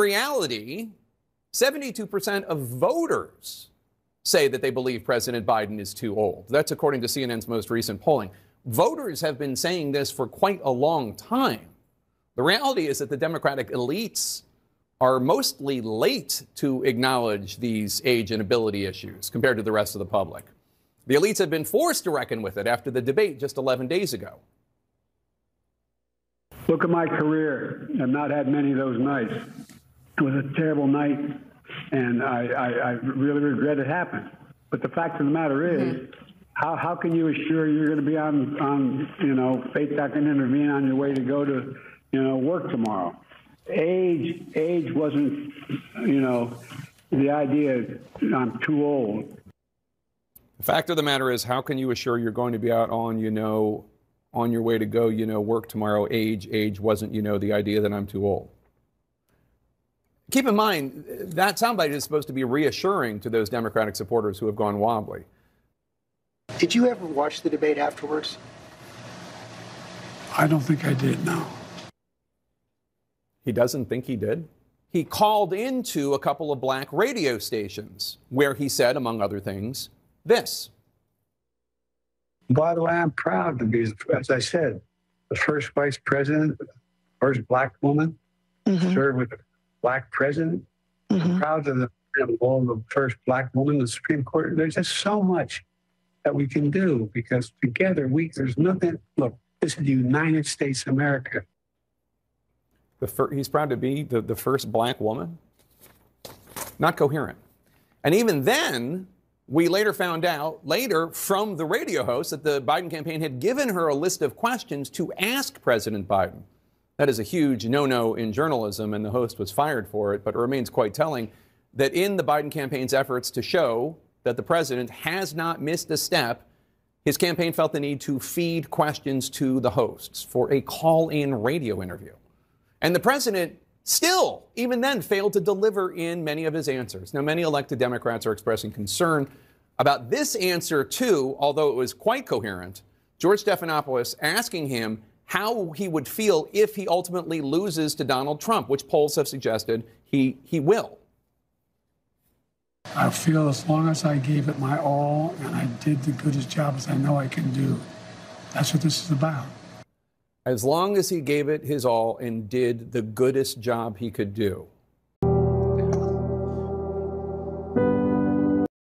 reality, 72% of voters say that they believe President Biden is too old. That's according to CNN's most recent polling. Voters have been saying this for quite a long time. The reality is that the Democratic elites are mostly late to acknowledge these age and ability issues compared to the rest of the public. The elites have been forced to reckon with it after the debate just 11 days ago. Look at my career. I've not had many of those nights. It was a terrible night, and I, I, I really regret it happened. But the fact of the matter is, mm-hmm. how, how can you assure you're going to be on, on, you know, faith that can intervene on your way to go to, you know, work tomorrow? Age, age wasn't, you know, the idea I'm too old. The fact of the matter is, how can you assure you're going to be out on, you know, on your way to go, you know, work tomorrow? Age, age wasn't, you know, the idea that I'm too old. Keep in mind, that soundbite is supposed to be reassuring to those Democratic supporters who have gone wobbly. Did you ever watch the debate afterwards? I don't think I did, no. He doesn't think he did? He called into a couple of black radio stations where he said, among other things, this. By the way, I'm proud to be, as I said, the first vice president, first black woman, mm-hmm. serve with black president. Mm-hmm. I'm proud of the all the first black woman in the Supreme Court. There's just so much that we can do because together we there's nothing. Look, this is the United States of America. The fir- he's proud to be the, the first black woman. Not coherent. And even then, we later found out, later from the radio host, that the Biden campaign had given her a list of questions to ask President Biden. That is a huge no no in journalism, and the host was fired for it. But it remains quite telling that in the Biden campaign's efforts to show that the president has not missed a step, his campaign felt the need to feed questions to the hosts for a call in radio interview. And the president still, even then, failed to deliver in many of his answers. Now, many elected Democrats are expressing concern about this answer, too, although it was quite coherent. George Stephanopoulos asking him how he would feel if he ultimately loses to Donald Trump, which polls have suggested he, he will. I feel as long as I gave it my all and I did the goodest job as I know I can do, that's what this is about. As long as he gave it his all and did the goodest job he could do.